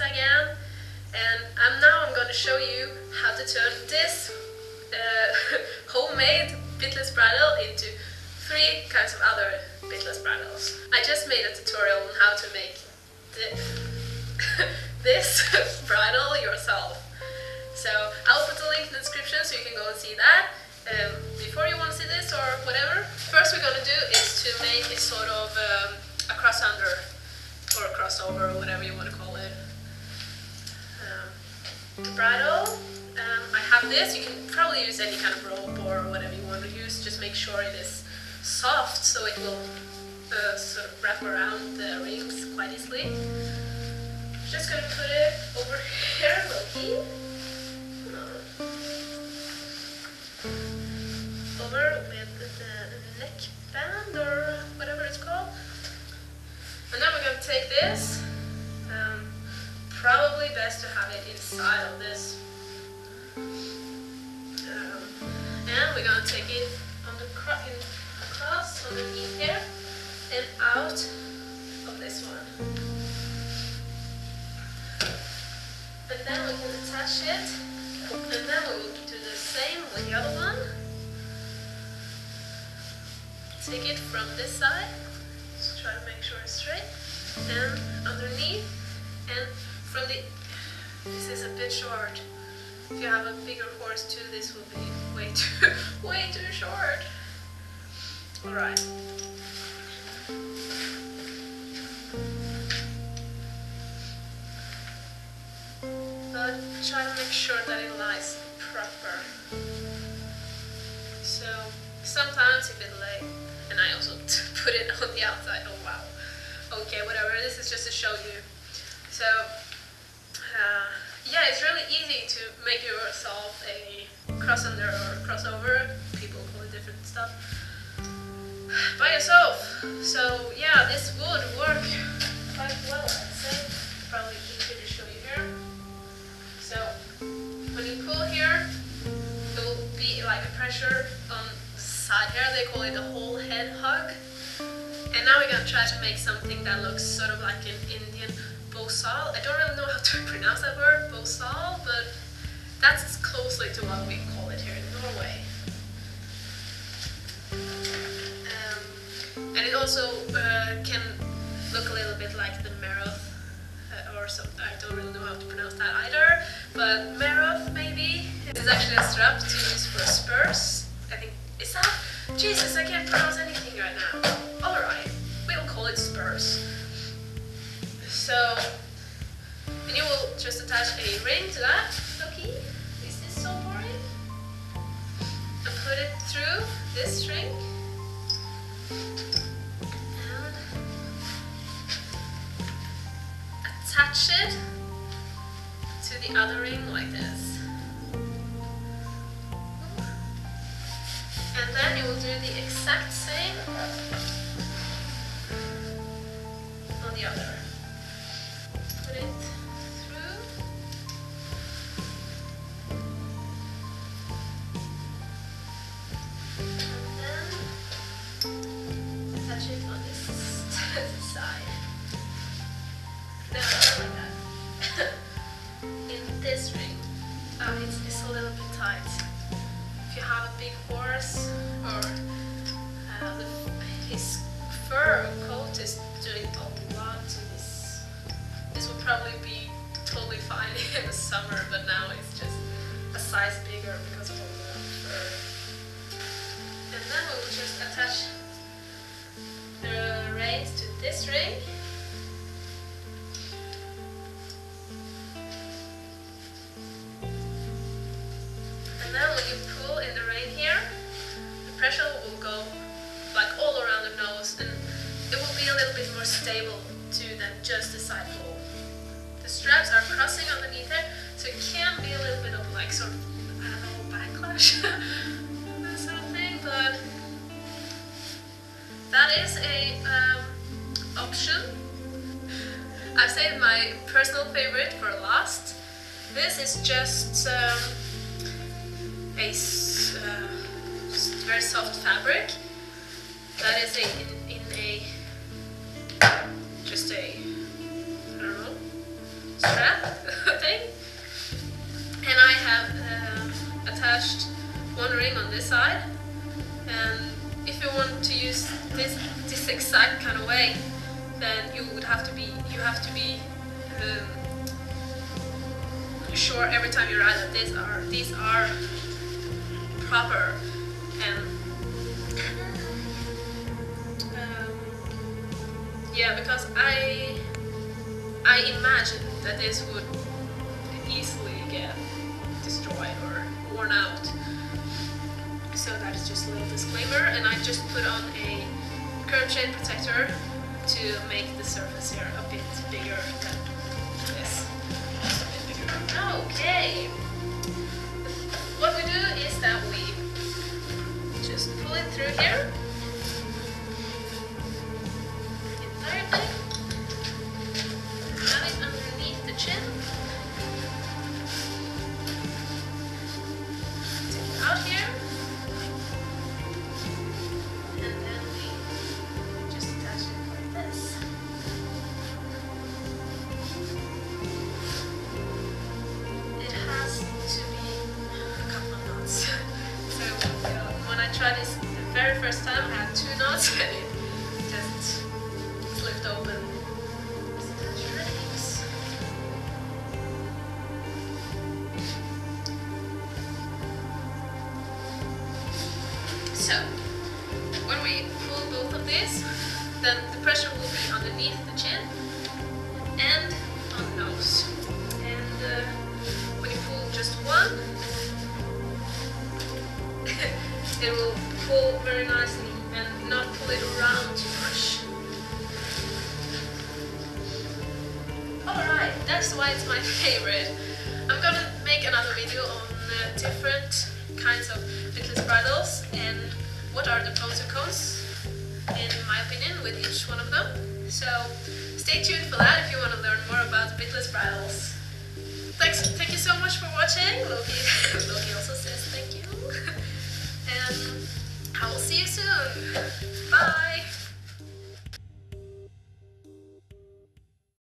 again. And I'm now I'm going to show you how to turn this uh, homemade bitless bridle into three kinds of other bitless bridles. I just made a tutorial on how to make this bridle yourself. So I'll put the link in the description so you can go and see that. Um, before you want to see this or whatever, first we're going to do is to make a sort of um, Bridle, um, I have this, you can probably use any kind of rope or whatever you want to use, just make sure it is soft so it will uh, sort of wrap around the rings quite easily. I'm Just gonna put it over here, low Over with the neckband or whatever it's called. And then we're gonna take this. Best to have it inside of this. Um, and we're gonna take it on the across underneath here and out of this one. And then we can attach it and then we will do the same with the other one. Take it from this side, just try to make sure it's straight, and underneath, and from the, this is a bit short. If you have a bigger horse too, this will be way too, way too short. Alright. But try to make sure that it lies proper. So sometimes if it lay, and I also put it on the outside, oh wow. Okay, whatever, this is just to show you. So, uh, yeah, it's really easy to make yourself a cross under or crossover. People call it different stuff by yourself. So yeah, this would work quite well, I'd say. Probably easier to show you here. So when you pull here, it will be like a pressure on the side here. They call it the whole head hug. And now we're gonna try to make something that looks sort of like an Indian bosal. I don't really know how to pronounce that word, bosal, but that's closely to what we call it here in Norway. And it also uh, can look a little bit like the Meroth uh, or something. I don't really know how to pronounce that either. But Meroth maybe It's actually a strap to use for spurs. I think is that Jesus, I can't pronounce anything right now. Alright, we'll call it spurs. So and you will just attach a ring to that. Loki, is this so boring? And put it through this ring. And attach it to the other ring like this. And then you will do the exact same on the other. Horse or uh, his fur coat is doing a lot to this. This would probably be totally fine in the summer, but now it's just a size bigger because of all the fur. And then we will just attach the reins to this ring. Little bit more stable too than just the side pull. The straps are crossing underneath it, so it can be a little bit of like sort of, I don't know, backlash, that sort of thing, but that is a um, option. I've saved my personal favorite for last. This is just um, a uh, very soft fabric that is a, thing. And I have uh, attached one ring on this side. And if you want to use this this exact kind of way, then you would have to be you have to be um, sure every time you ride that these are these are proper and um, yeah because I I imagine that this would easily get destroyed or worn out so that is just a little disclaimer and I just put on a curb chain protector to make the surface here a bit bigger than this. Just a bit bigger. Okay. What we do is that tried this the very first time, I had two knots and it just slipped open. So when we pull both of these, then the pressure will be underneath the chin and on the nose. It will pull very nicely and not pull it around too much. Alright, that's why it's my favorite. I'm gonna make another video on uh, different kinds of bitless bridles and what are the pros and cons, in my opinion, with each one of them. So stay tuned for that if you want to learn more about bitless bridles. Thanks, thank you so much for watching. Loki, Loki also says thank you. and I will see you soon. Bye.